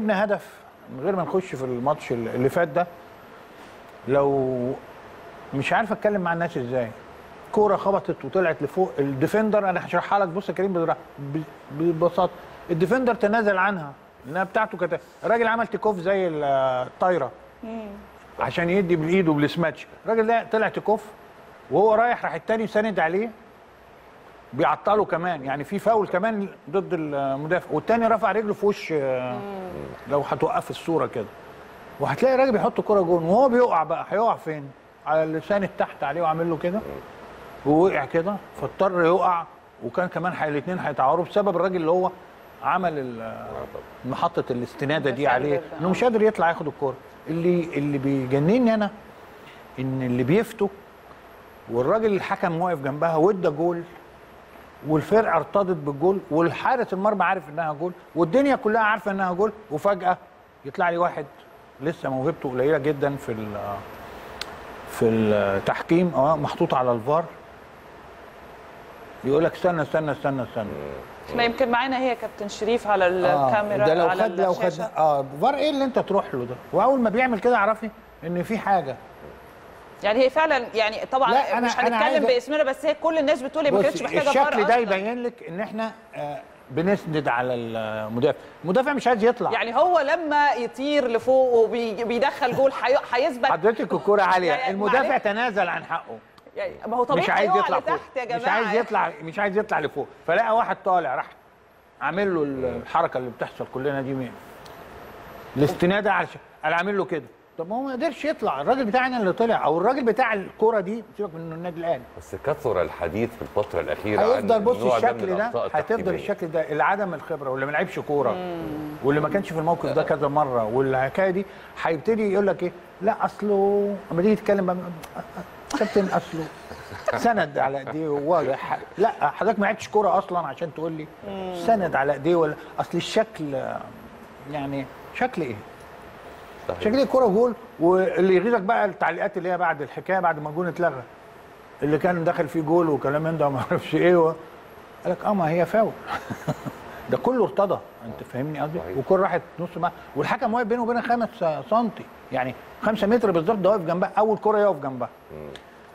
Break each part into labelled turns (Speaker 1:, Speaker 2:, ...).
Speaker 1: جبنا هدف من غير ما نخش في الماتش اللي فات ده. لو مش عارف أتكلم مع الناس إزاي. كورة خبطت وطلعت لفوق. ال defender أنا هشرحها لك بص يا كريم ببساطة. ال defender تنازل عنها. لانها بتاعته كانت الراجل عمل take off زي الطايره عشان يدي بال head وبال smash. الراجل ده طلع take off وهو رايح راح التاني ساند عليه. بيعطله كمان. يعني في فاول كمان ضد المدافع والتاني رفع رجله في وش لو هتوقف الصورة كده. وهتلاقي الراجل بيحط كرة جون وهو بيقع بقى هيقع فين؟ على اللي ساند تحت عليه وعامل له كده؟ ووقع كده فاضطر يقع وكان كمان الاثنين هيتعوروا بسبب الراجل اللي هو عمل حتة السنادة دي عليه. إنه مش قادر يطلع ياخد الكوره اللي اللي بيجنني أنا إن اللي بيفتوا والراجل الحكم واقف جنبها وادى جول والفرقة ارتضت بالجول والحارس المرمى عارف إنها جول والدنيا كلها عارفة إنها جول وفجأة يطلع لي واحد لسه موهبته قليلة جدا في في التحكيم آه محطوط على الفار. يقول لك استنى استنى استنى استنى.
Speaker 2: إحنا يمكن معانا هي كابتن شريف على الكاميرا
Speaker 1: ده لو
Speaker 2: على
Speaker 1: خد لو خد. آه فار إيه اللي أنت تروح له ده؟ وأول ما بيعمل كده اعرفي إن في حاجة.
Speaker 2: يعني هي فعلا يعني طبعا
Speaker 1: لا، أنا-
Speaker 2: مش هنتكلم باسمنا بس هي كل الناس بتقول هي ما كانتش محتاجة
Speaker 1: الشكل ده. يبين لك إن إحنا آه بنسند على المدافع. المدافع مش عايز يطلع.
Speaker 2: يعني هو لما يطير لفوق وبيدخل جول هيثبت
Speaker 1: حضرتك الكرة عالية.
Speaker 2: يعني
Speaker 1: المدافع
Speaker 2: معلش.
Speaker 1: تنازل عن حقه.
Speaker 2: يعني ما هو طبيعي
Speaker 1: مش عايز يطلع فوق.
Speaker 2: لتحت يا جماعة
Speaker 1: مش عايز يطلع مش عايز يطلع لفوق. فلقى واحد طالع راح عامل له الحركة اللي بتحصل كلنا دي مين؟ الاستنادة على قال عامل له كده. طب ما هو ما قدرش يطلع. الراجل بتاعنا اللي طلع أو الراجل بتاع الكورة دي سيبك من النادي الأهلي.
Speaker 3: بس كثر الحديث في الفترة الأخيرة عن
Speaker 1: هيفضل بص الشكل ده هتفضل. الشكل ده اللي عدم الخبرة واللي ما لعبش كورة واللي ما كانش في الموقف ده كذا مرة والحكاية دي هيبتدي يقول لك إيه؟ لا أصله أما تيجي تتكلم كابتن أصله سند على إيديه واضح. لا حضرتك ما لعبتش كورة أصلا عشان تقول لي سند على إيديه ولا أصل الشكل يعني شكل إيه؟
Speaker 3: صحيح.
Speaker 1: شكل الكوره جول واللي يغيظك بقى التعليقات اللي هي بعد الحكاية بعد ما الجون اتلغى اللي كان داخل فيه جول وكلام من ده وما أعرفش إيه و... قال لك آه ما هي فاول. ده كله ارتضى. انت فاهمني قصدي. والكوره راحت نص ما والحكم واقف بينه وبينها خمس سنتي يعني خمسة متر بالظبط ده واقف جنبها. أول كوره يقف جنبها.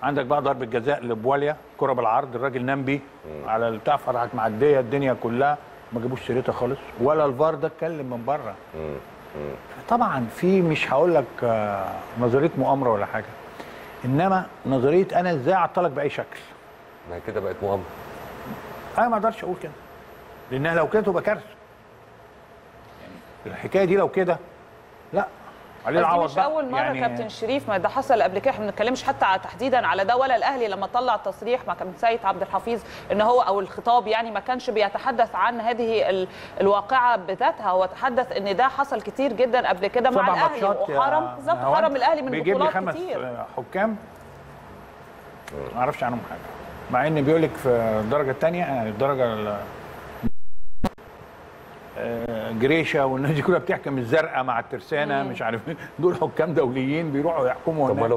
Speaker 1: عندك بقى ضربة جزاء لبواليا كرة بالعرض. الراجل نام بيه على البتاع فرحت معدية الدنيا كلها. ما جابوش سيرتها خالص. ولا الفار ده اتكلم من بره. طبعا في مش هقول لك آه، نظرية مؤامرة ولا حاجة إنما نظرية أنا إزاي أعطلك بأي شكل.
Speaker 3: ما كده بقت مؤامرة.
Speaker 1: أنا ما أقدرش أقول كده لأنها لو كده تبقى كارثة. يعني الحكاية دي لو كده لا.
Speaker 2: دي
Speaker 1: العوض
Speaker 2: مش. أول مرة
Speaker 1: يعني
Speaker 2: كابتن شريف ما ده حصل قبل كده إحنا ما بنتكلمش حتى على تحديدا على ده ولا الأهلي لما طلع تصريح مع كابتن سيد عبد الحفيظ إن هو أو الخطاب يعني ما كانش بيتحدث عن هذه ال- الواقعة بذاتها هو تحدث إن ده حصل كتير جدا قبل كده مع
Speaker 1: الأهلي
Speaker 2: وحرم. بالظبط حرم الأهلي من بطولات
Speaker 1: خمس
Speaker 2: كتير.
Speaker 1: آه، حكام. ما أعرفش عنهم حاجة. مع إن بيقول لك في الدرجة الثانية الدرجة ال- جريشة والناس دي كلها بتحكم الزرقاء مع الترسانة مش عارف إيه. دول حكام دوليين بيروحوا يحكموا
Speaker 3: طب ما
Speaker 1: هناك